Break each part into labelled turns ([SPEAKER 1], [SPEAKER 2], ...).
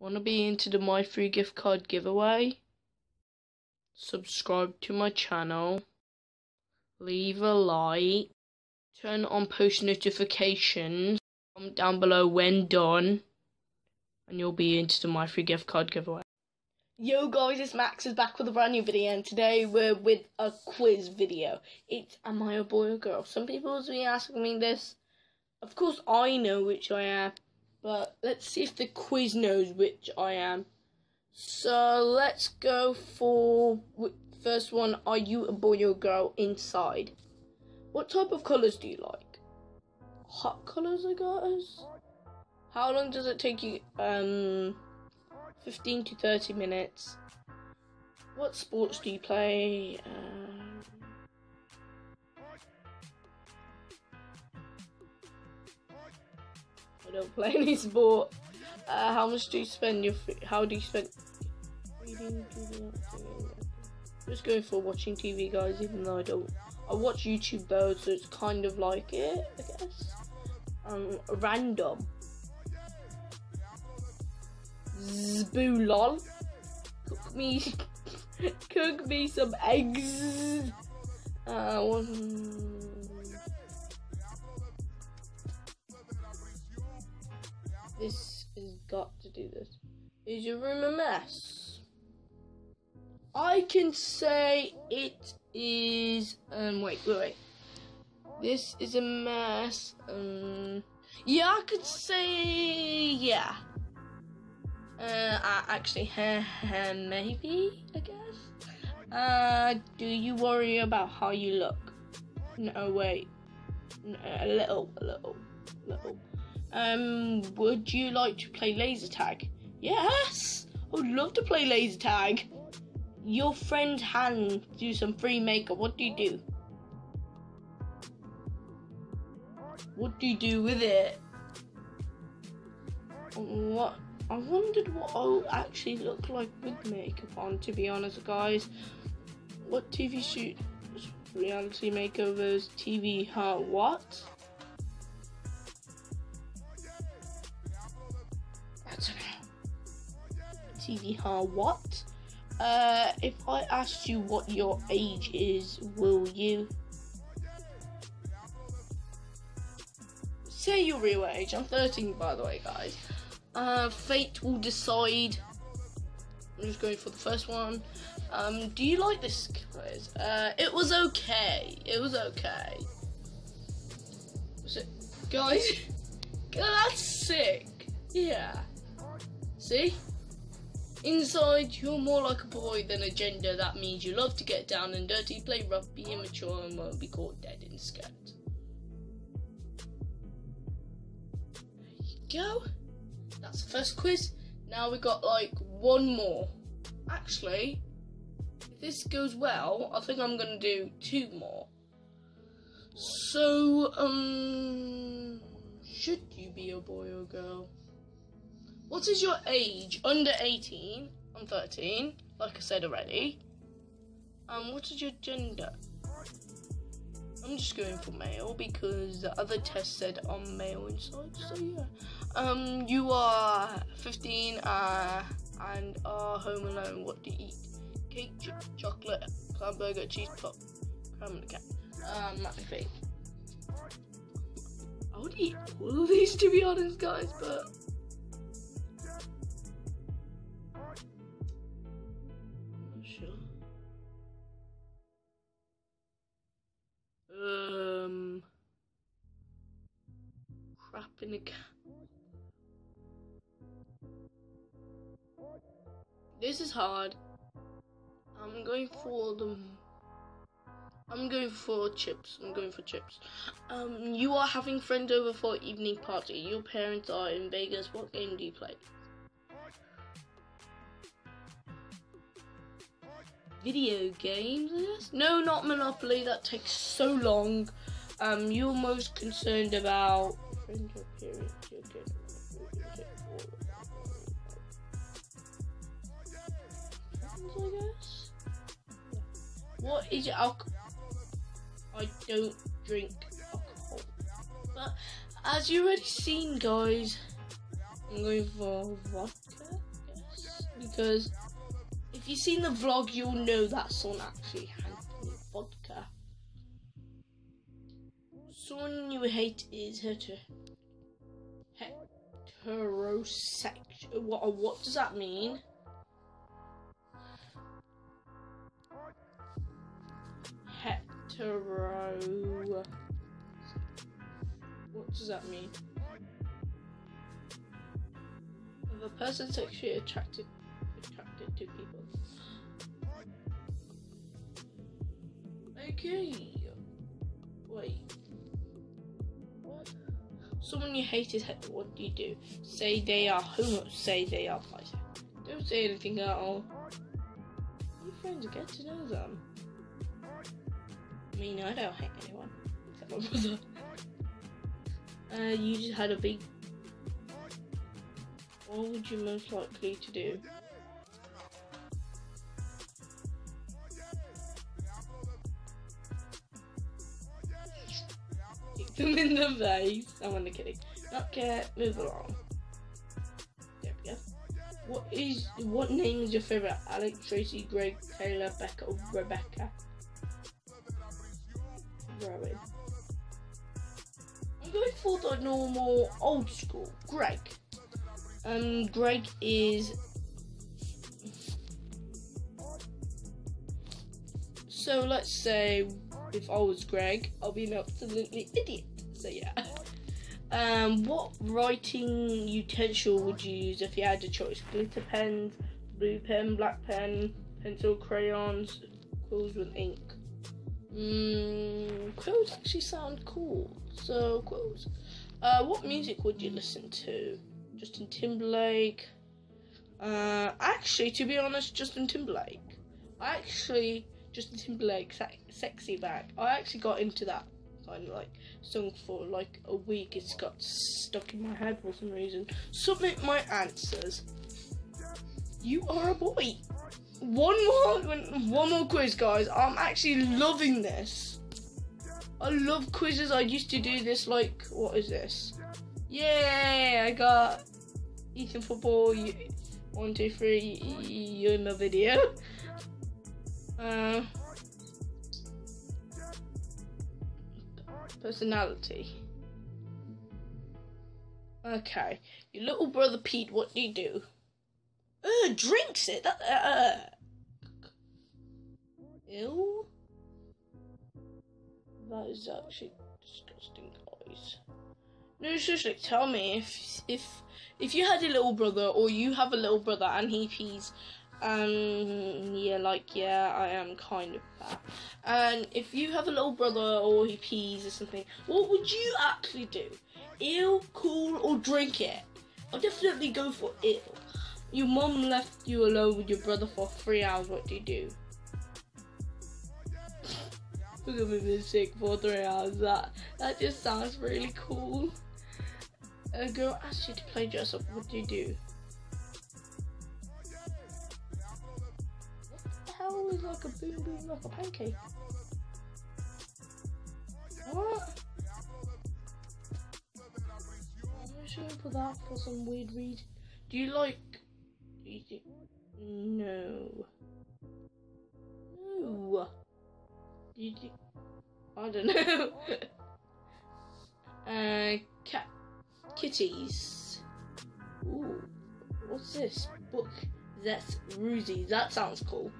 [SPEAKER 1] Want to be into the My Free gift card giveaway? Subscribe to my channel. Leave a like. Turn on post notifications. Comment down below when done. And you'll be into the My Free gift card giveaway.
[SPEAKER 2] Yo guys, it's Maxerz back with a brand new video and today we're with a quiz video. It's am I a boy or girl? Some people will be asking me this. Of course I know which I am, but let's see if the quiz knows which I am. So let's go for first one. Are you a boy or girl inside? What type of colours do you like? Hot colours, I guess. How long does it take you? Um, 15 to 30 minutes. What sports do you play? Um, Play any sport. Uh, how much do you spend your? How do you spend? Reading, Just going for watching TV, guys. Even though I don't, I watch YouTube though, so it's kind of like it, I guess. Um, random. Zboolol. Cook me, cook me some eggs. Uh, one. This has got to do this. Is your room a mess? I can say it is. Um, wait, wait, wait. This is a mess. Um, yeah, I could say yeah. Uh, actually, maybe, I guess. Uh, do you worry about how you look? No, wait. No, a little, a little, a little. Um, would you like to play laser tag? Yes! I would love to play laser tag. Your friend Han do some free makeup. What do you do? What do you do with it? What? I wondered what I'll actually look like with makeup on, to be honest, guys. What TV shoot? Reality makeovers, TV, huh? What? Huh? What? Uh, if I asked you what your age is, will you? Say your real age. I'm 13, by the way, guys. Uh, fate will decide. I'm just going for the first one. Um, do you like this quiz? Uh, it was okay. It was okay. It, guys? that's sick. Yeah. See? Inside, you're more like a boy than a gender. That means you love to get down and dirty, play rough, be immature, and won't be caught dead in scat. There you go. That's the first quiz. Now we got like one more. Actually, if this goes well, I think I'm gonna do two more. So, um, should you be a boy or girl? What is your age? Under 18. I'm 13, like I said already. Um, what is your gender? I'm just going for male because the other test said I'm male inside, so yeah. Um, you are 15 uh, and are home alone. What do you eat? Cake, chip, chocolate, clam burger, cheese pop, crab and a cat. Um. I would eat all of these to be honest, guys, but. Sure. Um, crap in a cat. This is hard. I'm going for them. I'm going for chips. I'm going for chips. Um, you are having friends over for evening party. Your parents are in Vegas. What game do you play? Video games, yes? No, not Monopoly. That takes so long. Um, you're most concerned about. I guess. What is alcohol? I don't drink alcohol. But as you already seen, guys, I'm going for vodka. because if you've seen the vlog, you'll know that someone actually me vodka. Someone you hate is heter heterosexual. What? What does that mean? Hetero. What does that mean? If a person sexually attracted attracted to people. Okay. Wait. What? Someone you hate is. What do you do? Say they are homo. Say they are bisexual. Don't say anything at all. Your friends get to know them. I mean, I don't hate anyone except my brother. Uh, you just had a big. What would you most likely to do? In the face. I'm only kidding. Okay, move along. There we go. What is what name is your favorite? Alex, Tracy, Greg, Taylor, Becca, or Rebecca? Rowan. I'm going for the normal old school. Greg. Um, Greg is. So let's say if I was Greg, I'll be an absolutely idiot. So yeah. Um, what writing utensil would you use if you had a choice? Glitter pens, blue pen, black pen, pencil, crayons, quills with ink. Mm, quills actually sound cool. So quills. Uh, what music would you listen to? Justin Timberlake. Uh, actually, to be honest, Justin Timberlake. I actually Justin Timberlake, sexy back. I actually got into that kind of like song for like a week. It's got stuck in my head for some reason. Submit my answers. You are a boy. One more, one more quiz, guys. I'm actually loving this. I love quizzes. I used to do this like, what is this? Yay! I got Ethan football. One, two, three. You're in the video. Uh, personality. Okay, your little brother Pete. What do you do? Uh, drinks it. That, uh, ew. That is actually disgusting, guys. No, seriously, tell me if if if you had a little brother or you have a little brother and he pees um, yeah, like, yeah, I am kind of that. And if you have a little brother or he pees or something, what would you actually do? Ill, cool, or drink it? I'll definitely go for ill. Your mom left you alone with your brother for three hours, what do you do? We're gonna be sick for three hours. That that just sounds really cool. A girl asks you to play dress up, what do you do? Hell is like a boom boom like a pancake? What? I'm gonna put that for some weird read. Do you like? Do? No. No. Do you think? I don't know. uh, cat kitties. Ooh, what's this book? That's Rosie. That sounds cool.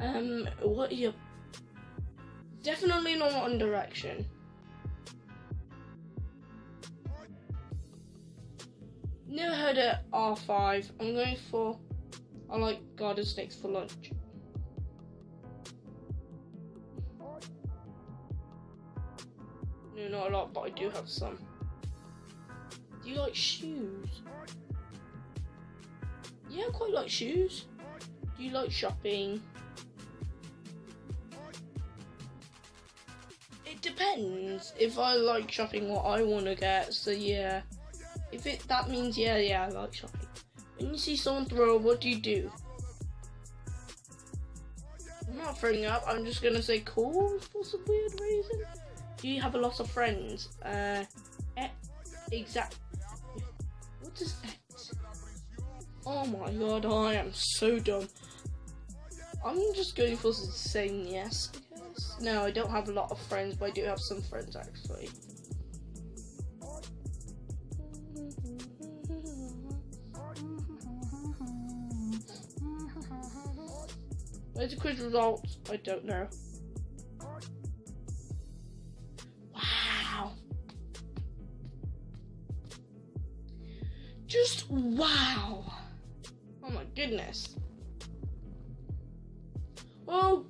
[SPEAKER 2] Um, what? Definitely not One Direction. Never heard of R5. I'm going for. I like garden snakes for lunch. No, not a lot, but I do have some. Do you like shoes? Yeah, I quite like shoes. Do you like shopping? Depends if I like shopping what I want to get. So yeah, if it that means yeah, yeah, I like shopping. When you see someone throw, what do you do? I'm not throwing up. I'm just gonna say cool for some weird reason. Do you have a lot of friends? Uh, exact. What is X? Oh my god, I am so dumb. I'm just going for saying yes, Guess. No, I don't have a lot of friends, but I do have some friends actually. Where's the quiz results? I don't know. Wow. Just wow. Oh my goodness. Oh,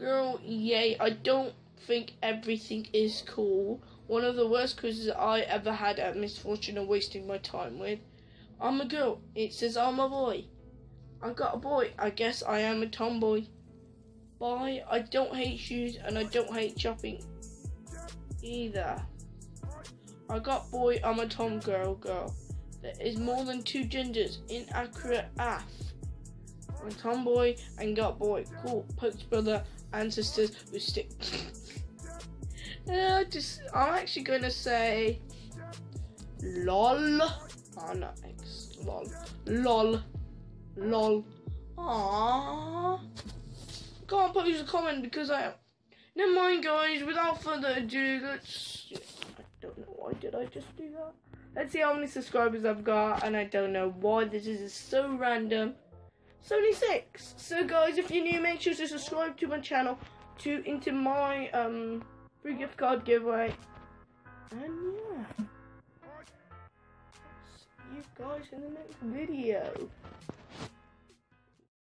[SPEAKER 2] girl, yay. I don't think everything is cool. One of the worst quizzes I ever had at Misfortune of wasting my time with. I'm a girl. It says I'm a boy. I got a boy. I guess I am a tomboy. Bye. I don't hate shoes and I don't hate shopping either. I got boy. I'm a tom girl girl. There is more than two genders. Inaccurate af. I'm tomboy and got boy. Cool. Poke's brother ancestors with stick. uh, just I'm actually gonna say lol. Oh no, X lol. Lol. Lol. Aww. Can't post a comment because I. Never mind, guys. Without further ado, let's. I don't know why did I just do that. Let's see how many subscribers I've got, and I don't know why this is so random. 76. So, guys, if you're new, make sure to subscribe to my channel to into my um free gift card giveaway. And yeah, see you guys in the next video.